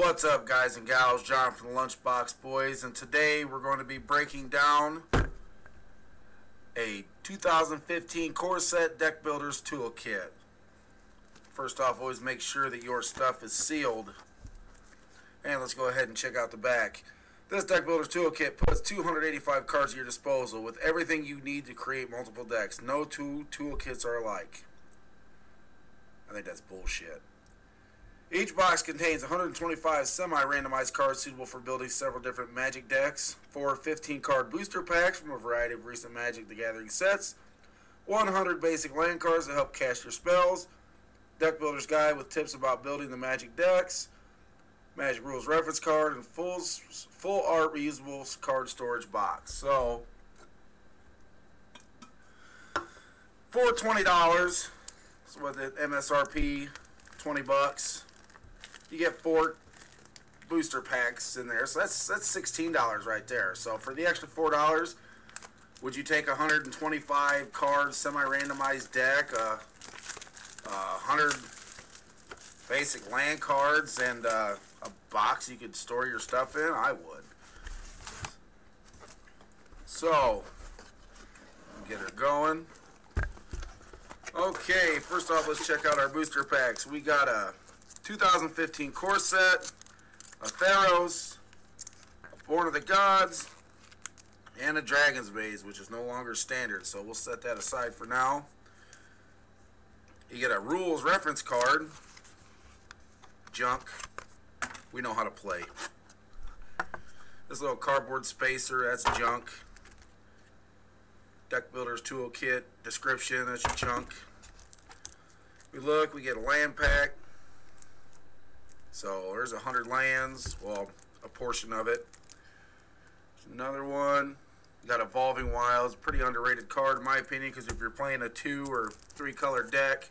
What's up, guys and gals? John from the Lunchbox Boys, and today we're going to be breaking down a 2015 Core Set Deck Builders Toolkit. First off, always make sure that your stuff is sealed. And let's go ahead and check out the back. This Deck Builders Toolkit puts 285 cards at your disposal with everything you need to create multiple decks. No two toolkits are alike. I think that's bullshit. Each box contains 125 semi-randomized cards suitable for building several different Magic decks, four 15-card booster packs from a variety of recent Magic the Gathering sets, 100 basic land cards to help cast your spells, Deck Builder's Guide with tips about building the Magic decks, Magic Rules reference card, and full, full art reusable card storage box. So, for $20, so with it MSRP 20 bucks you get four booster packs in there. So that's that's sixteen dollars right there. So for the extra four dollars, would you take a hundred and twenty-five card semi-randomized deck, a uh, hundred basic land cards, and uh, a box you could store your stuff in? I would. So get her going. Okay, first off, let's check out our booster packs. We got a 2015 Core Set, a Theros, a Born of the Gods, and a Dragon's Maze, which is no longer standard, so we'll set that aside for now. You get a rules reference card, junk. We know how to play. This little cardboard spacer, that's junk. Deck Builder's Toolkit description, that's junk. We look, we get a land pack, so there's a hundred lands, well, a portion of it. Another one. You got Evolving Wilds, pretty underrated card in my opinion, because if you're playing a two or three color deck,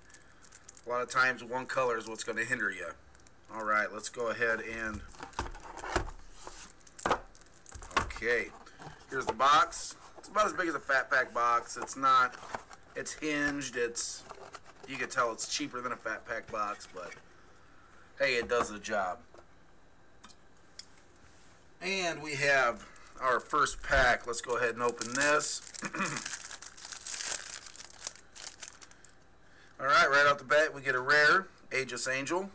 a lot of times one color is what's going to hinder you. All right, let's go ahead and okay. Here's the box. It's about as big as a fat pack box. It's not. It's hinged. It's you can tell it's cheaper than a fat pack box, but hey, it does the job. And we have our first pack. Let's go ahead and open this. Alright, right off the bat, we get a rare Aegis Angel.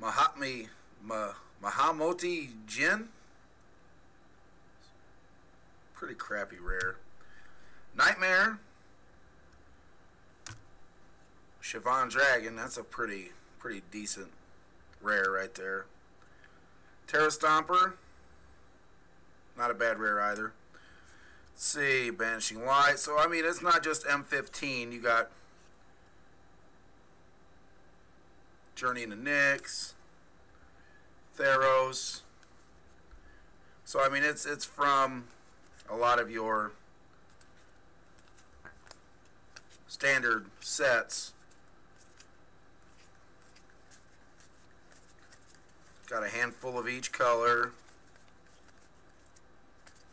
Mahatmi Ma, Mahamoti Djinn. Pretty crappy rare. Nightmare. Shivan Dragon, that's a pretty pretty decent rare right there. Terra Stomper, not a bad rare either. Let's see, Banishing Light. So, I mean, it's not just M15. You got Journey into Nyx, Theros. So, I mean, it's it's from a lot of your standard sets. Got a handful of each color.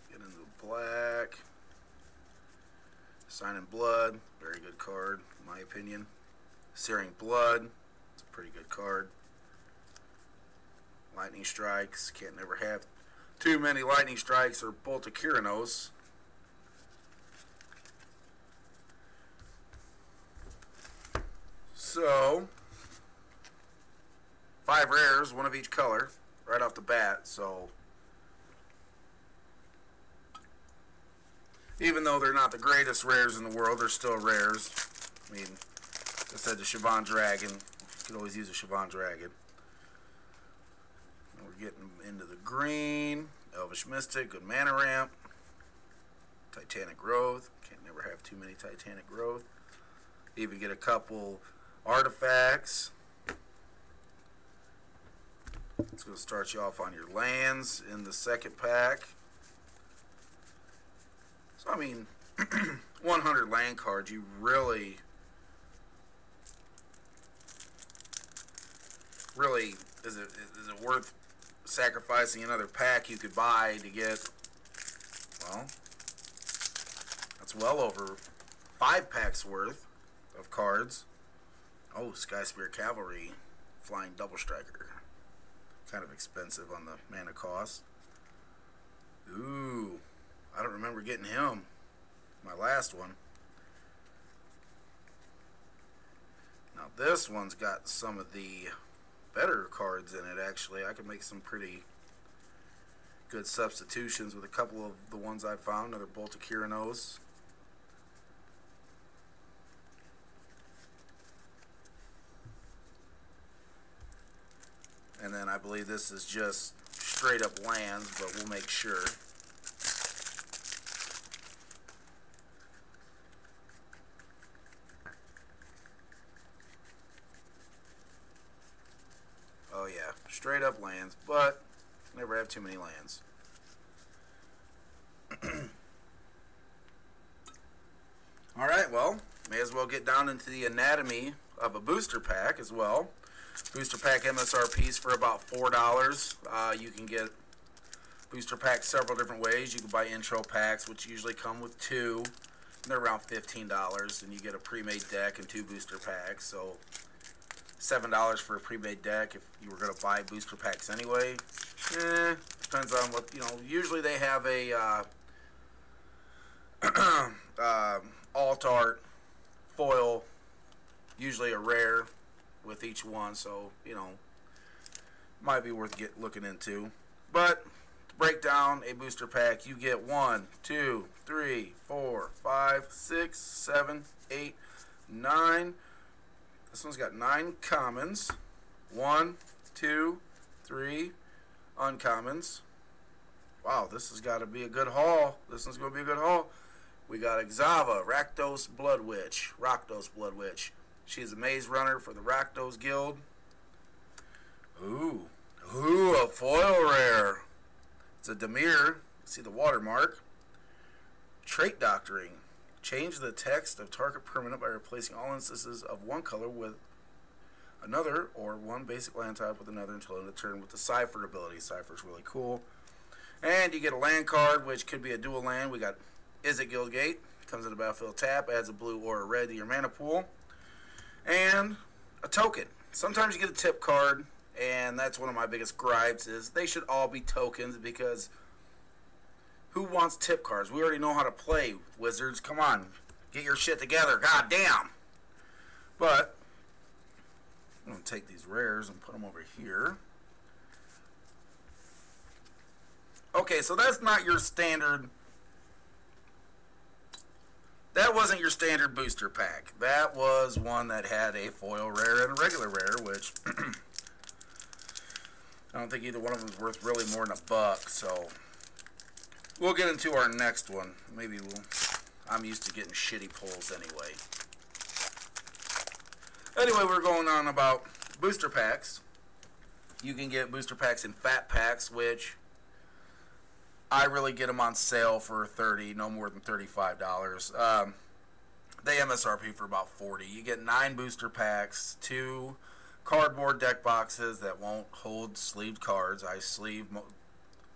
Get into the black. Sign in Blood. Very good card, in my opinion. Searing Blood. It's a pretty good card. Lightning Strikes. Can't never have too many Lightning Strikes or Bolt of Keranos. So, five rares, one of each color, right off the bat. So even though they're not the greatest rares in the world, they're still rares. I mean, I said the Shivan Dragon. You could always use a Shivan Dragon. And we're getting into the green. Elvish Mystic, good mana ramp. Titanic Growth. Can't never have too many Titanic Growth. Even get a couple artifacts. It's going to start you off on your lands in the second pack. So, I mean, 100 land cards, you really, really, is it, is it worth sacrificing another pack you could buy to get, well, that's well over five packs worth of cards. Oh, Skyspear Cavalry, Flying Double Striker. Kind of expensive on the mana cost. Ooh, I don't remember getting him. My last one. Now this one's got some of the better cards in it actually. I could make some pretty good substitutions with a couple of the ones I found. Another Bolt of Keranos. And then I believe this is just straight up lands, but we'll make sure. Oh yeah, straight up lands, but never have too many lands. Alright, well, may as well get down into the anatomy of a booster pack as well. Booster pack MSRPs for about $4. Uh, you can get booster packs several different ways. You can buy intro packs, which usually come with two. they're around $15, and you get a pre-made deck and two booster packs. So $7 for a pre-made deck if you were going to buy booster packs anyway. Eh, depends on what, you know, usually they have a uh, uh, alt art foil, usually a rare with each one, so you know might be worth get looking into. But to break down a booster pack, you get one, two, three, four, five, six, seven, eight, nine. This one's got nine commons. One, two, three uncommons. Wow, this has got to be a good haul. This one's going to be a good haul. We got Exava, Rakdos Blood Witch, Rakdos Blood Witch. She's a maze runner for the Rakdos Guild. Ooh. Ooh, a foil rare. It's a Dimir. See the watermark. Trait Doctoring. Change the text of target permanent by replacing all instances of one color with another or one basic land type with another until end of turn with the Cipher ability. Cipher's really cool. And you get a land card, which could be a dual land. We got Izzet Guildgate. Comes in the battlefield tap, adds a blue or a red to your mana pool and a token. Sometimes you get a tip card, and that's one of my biggest gripes is they should all be tokens because who wants tip cards? We already know how to play, Wizards. Come on, get your shit together. God damn. But I'm going to take these rares and put them over here. Okay, so that's not your standard that wasn't your standard booster pack. That was one that had a foil rare and a regular rare, which I don't think either one of them is worth really more than a buck. So we'll get into our next one. Maybe we'll. I'm used to getting shitty pulls anyway. Anyway, we're going on about booster packs. You can get booster packs in fat packs, which I really get them on sale for 30 no more than $35. Um, they MSRP for about 40 You get nine booster packs, two cardboard deck boxes that won't hold sleeved cards. I sleeve mo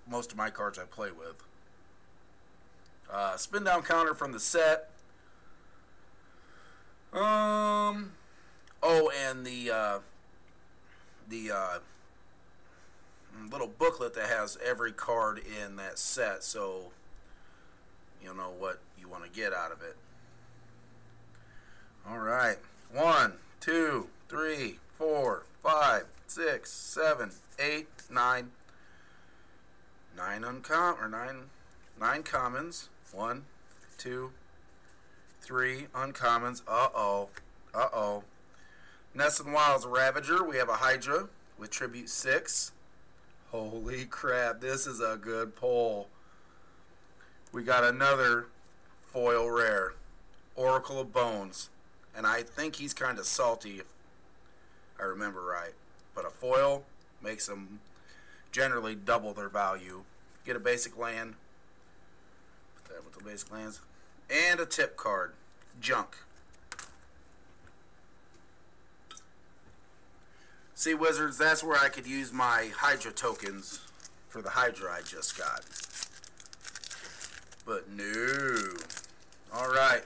most of my cards I play with. Uh, spin down counter from the set. Um. Oh, and the uh, the uh, little booklet that has every card in that set so you'll know what you want to get out of it. All right. One, two, three, four, five, six, seven, eight, nine. Nine uncom or nine nine commons. One, two, three uncommons. Uh oh. Uh oh. Nessian Wilds Ravager. We have a Hydra with tribute six. Holy crap, this is a good pull. We got another foil rare, Oracle of Bones. And I think he's kind of salty, if I remember right. But a foil makes them generally double their value. Get a basic land. Put that with the basic lands. And a tip card. Junk. See, Wizards, that's where I could use my Hydra tokens for the Hydra I just got. But no. Alright.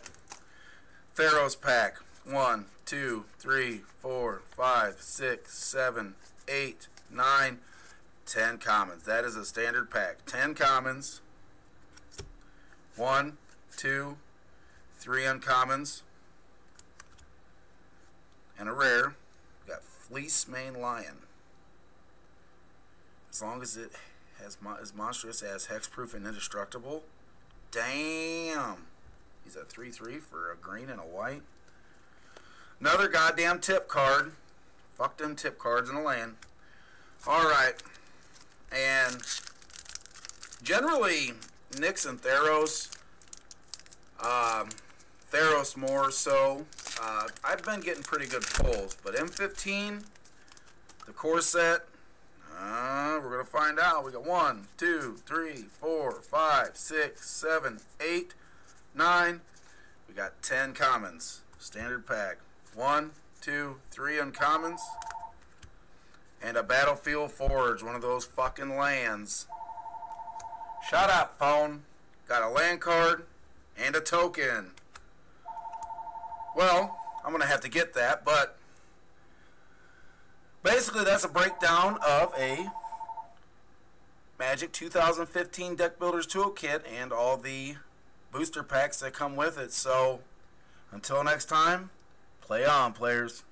Theros pack. One, two, three, four, five, six, seven, eight, nine, ten commons. That is a standard pack. Ten commons. One, two, three uncommons, and a rare. Fleecemane Lion. As long as it has mo- is monstrous as hexproof and indestructible. Damn. He's at 3 3 for a green and a white. Another goddamn tip card. Fuck them tip cards in the land. Alright. And generally, Nyx and Theros, um, Theros more so. Uh, I've been getting pretty good pulls, but M15, the core set, uh, we're gonna find out. We got one, two, three, four, five, six, seven, eight, nine. We got ten commons. Standard pack. One, two, three uncommons. And a Battlefield Forge, one of those fucking lands. Shut up, phone. Got a land card and a token. Well, I'm gonna have to get that, but basically that's a breakdown of a Magic 2015 Deck Builders Toolkit and all the booster packs that come with it. So, until next time, play on, players.